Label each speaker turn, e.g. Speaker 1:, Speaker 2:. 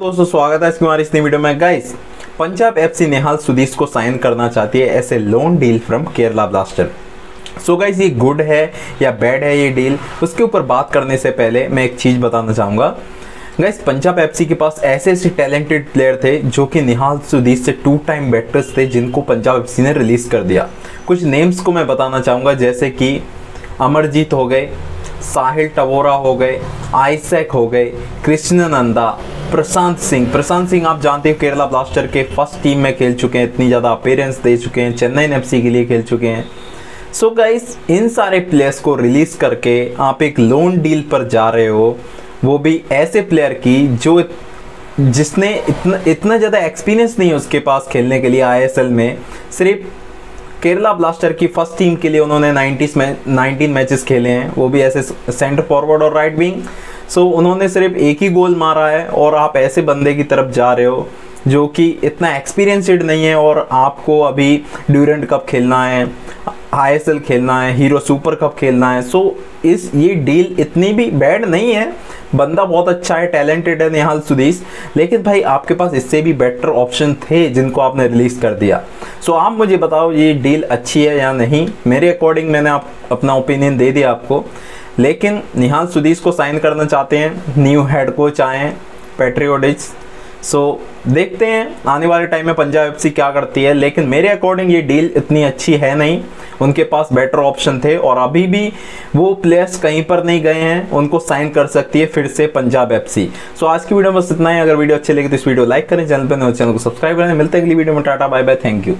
Speaker 1: दोस्तों, स्वागत है इसकी हमारी इस वीडियो में। गाइस पंजाब एफसी नेहाल सुदीस को साइन करना चाहती है ऐसे loan deal from Kerala blaster so guys ये गुड है या बैड है ये डील उसके ऊपर बात करने से पहले मैं एक चीज़ बताना चाहूँगा। गाइस पंजाब एफसी के पास ऐसे ऐसे टैलेंटेड प्लेयर थे जो कि निहाल सुदीस से टू टाइम बैटर्स थे, जिनको पंजाब एफसी ने रिलीज़ कर दिया। कुछ नेम्स को मैं बताना चाहूँगा, जैसे कि अमरजीत हो गए, साहिल टवोरा हो गए, आइसैक हो गए कृष्ण नंदा प्रशांत सिंह। प्रशांत सिंह, आप जानते हो केरला ब्लास्टर के फ़र्स्ट टीम में खेल चुके हैं, इतनी ज़्यादा अपेयरेंस दे चुके हैं, चेन्नई एफ़ के लिए खेल चुके हैं। सो so गाइस इन सारे प्लेयर्स को रिलीज़ करके आप एक लोन डील पर जा रहे हो, वो भी ऐसे प्लेयर की जो जिसने इतना इतना ज़्यादा एक्सपीरियंस नहीं है उसके पास खेलने के लिए आईएसएल में, सिर्फ़ केरला ब्लास्टर की फ़र्स्ट टीम के लिए उन्होंने 90 में 19 मैचेस खेले हैं, वो भी ऐसे सेंटर फॉरवर्ड और राइट विंग सो उन्होंने सिर्फ़ एक ही गोल मारा है और आप ऐसे बंदे की तरफ़ जा रहे हो जो कि इतना एक्सपीरियंसड नहीं है और आपको अभी ड्यूरेंट कप खेलना है आईएसएल खेलना है हीरो सुपर कप खेलना है। सो इस, ये डील इतनी भी बैड नहीं है। बंदा बहुत अच्छा है टैलेंटेड है निहाल सुदीस। लेकिन भाई, आपके पास इससे भी बेटर ऑप्शन थे जिनको आपने रिलीज़ कर दिया। सो आप मुझे बताओ, ये डील अच्छी है या नहीं? मेरे अकॉर्डिंग मैंने आप, अपना ओपिनियन दे दिया आपको। लेकिन निहाल सुदीस को साइन करना चाहते हैं न्यू हेड कोच आए हैं पेट्रियोटिक्स सो so, देखते हैं आने वाले टाइम में पंजाब एफसी क्या करती है लेकिन मेरे अकॉर्डिंग ये डील इतनी अच्छी है नहीं। उनके पास बेटर ऑप्शन थे और अभी भी वो प्लेयर्स कहीं पर नहीं गए हैं उनको साइन कर सकती है फिर से पंजाब एफसी सो so, आज की वीडियो में बस इतना ही। अगर वीडियो अच्छी लगी तो इस वीडियो लाइक करें चैनल पर चैनल को सब्सक्राइब करें। मिलते हैं अगली वीडियो में। Tata bye bye thank you